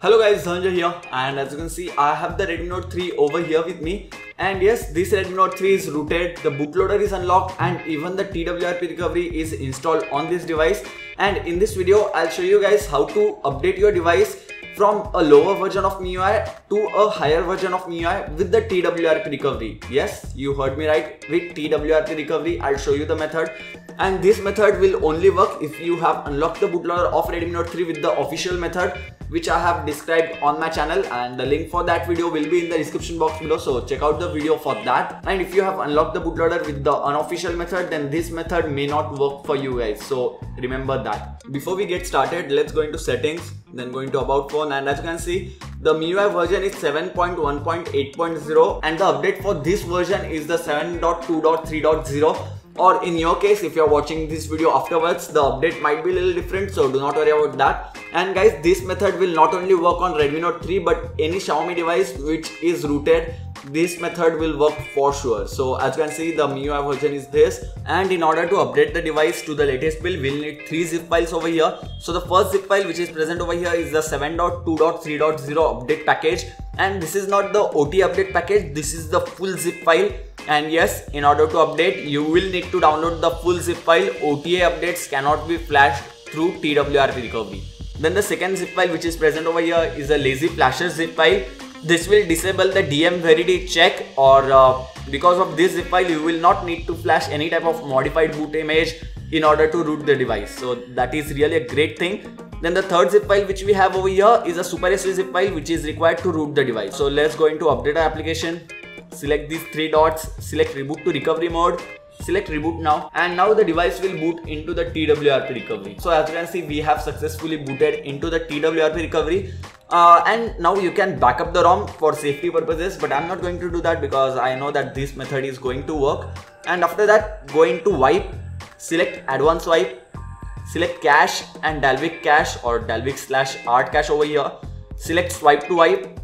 Hello guys, Dhananjay here and as you can see I have the Redmi Note 3 over here with me. And yes this Redmi Note 3 is rooted, the bootloader is unlocked and even the TWRP recovery is installed on this device. And in this video I'll show you guys how to update your device from a lower version of MIUI to a higher version of MIUI with the TWRP recovery. Yes, you heard me right, with TWRP recovery I'll show you the method. And this method will only work if you have unlocked the bootloader of Redmi Note 3 with the official method which I have described on my channel. And the link for that video will be in the description box below. So check out the video for that. And if you have unlocked the bootloader with the unofficial method then this method may not work for you guys. So remember that. Before we get started let's go into settings then go into about phone and as you can see the MIUI version is 7.1.8.0 and the update for this version is the 7.2.3.0 or in your case if you're watching this video afterwards the update might be a little different so do not worry about that. And guys this method will not only work on Redmi Note 3 but any Xiaomi device which is rooted this method will work for sure. So as you can see the MIUI version is this. And in order to update the device to the latest build we'll need three zip files over here. So the first zip file which is present over here is the 7.2.3.0 update package. And this is not the OTA update package. This is the full zip file. And yes in order to update you will need to download the full zip file. OTA updates cannot be flashed through TWRP recovery. Then the second zip file which is present over here is a lazy flasher zip file this will disable the DM verity check or uh, because of this zip file you will not need to flash any type of modified boot image in order to root the device. So that is really a great thing. Then the third zip file which we have over here is a super SU zip file which is required to root the device. So let's go into updater application. Select these three dots, select reboot to recovery mode, select reboot now. And now the device will boot into the TWRP recovery. So as you can see we have successfully booted into the TWRP recovery uh, and now you can back up the ROM for safety purposes but I'm not going to do that because I know that this method is going to work. And after that go into wipe, select advanced wipe, select cache and Dalvik cache or Dalvik slash art cache over here, select swipe to wipe.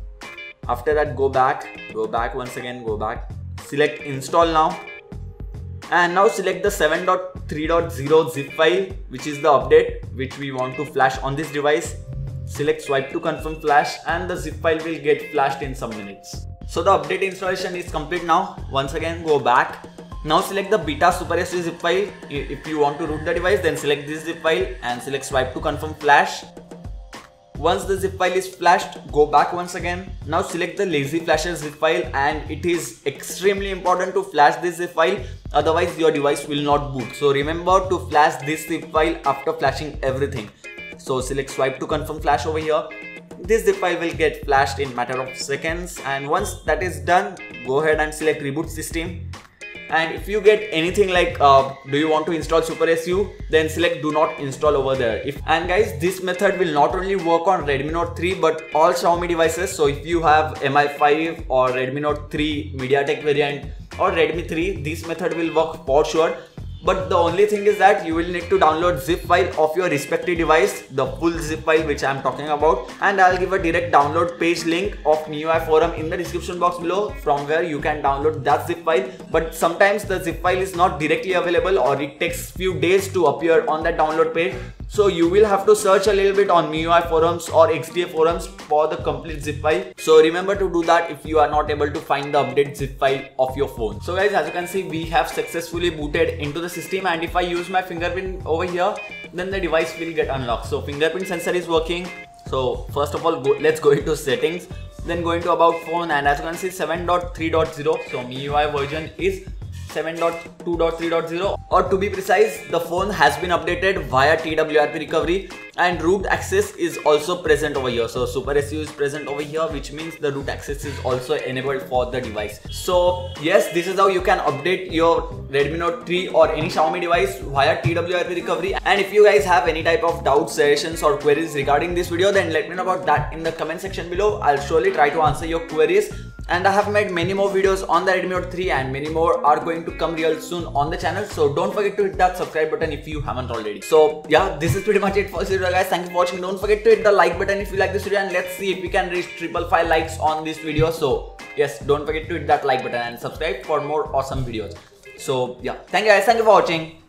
After that go back go back once again go back. Select install now. And now select the 7.3.0 zip file which is the update which we want to flash on this device select swipe to confirm flash and the zip file will get flashed in some minutes so the update installation is complete now once again go back now select the beta super SU zip file if you want to root the device then select this zip file and select swipe to confirm flash once the zip file is flashed, go back once again. Now select the lazy flasher zip file and it is extremely important to flash this zip file otherwise your device will not boot. So remember to flash this zip file after flashing everything. So select swipe to confirm flash over here. This zip file will get flashed in matter of seconds. And once that is done, go ahead and select reboot system. And if you get anything like uh, do you want to install super su then select do not install over there. If and guys this method will not only work on redmi note 3 but all xiaomi devices. So if you have mi5 or redmi note 3 mediatek variant or redmi 3 this method will work for sure but the only thing is that you will need to download zip file of your respective device the full zip file which I am talking about and I'll give a direct download page link of MIUI forum in the description box below from where you can download that zip file. But sometimes the zip file is not directly available or it takes few days to appear on that download page so you will have to search a little bit on MIUI forums or XDA forums for the complete zip file. So remember to do that if you are not able to find the update zip file of your phone. So guys, as you can see, we have successfully booted into the system and if I use my fingerprint over here, then the device will get unlocked. So fingerprint sensor is working. So first of all, go, let's go into settings then go into about phone and as you can see 7.3.0 so MIUI version is 7.2.3.0 or to be precise the phone has been updated via TWRP recovery and root access is also present over here. So super SU is present over here which means the root access is also enabled for the device. So yes this is how you can update your Redmi Note 3 or any Xiaomi device via TWRP recovery. And if you guys have any type of doubts suggestions or queries regarding this video then let me know about that in the comment section below. I'll surely try to answer your queries and I have made many more videos on the Redmi Note 3 and many more are going to come real soon on the channel so don't forget to hit that subscribe button if you haven't already. So yeah this is pretty much it for this video guys thank you for watching don't forget to hit the like button if you like this video and let's see if we can reach triple five likes on this video so yes don't forget to hit that like button and subscribe for more awesome videos. So yeah thank you guys thank you for watching.